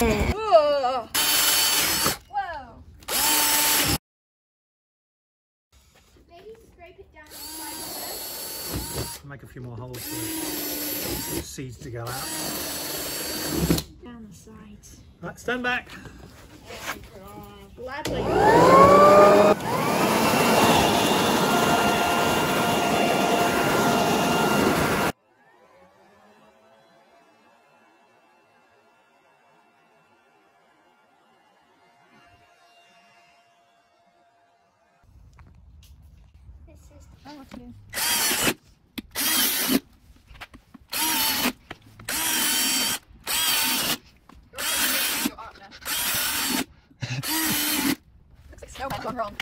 Whoa. Whoa. Maybe scrape it down inside first. Make a few more holes for the seeds to go out. Down the sides. Right, stand back. Gladly. Oh, it's you. Looks like snow, wrong.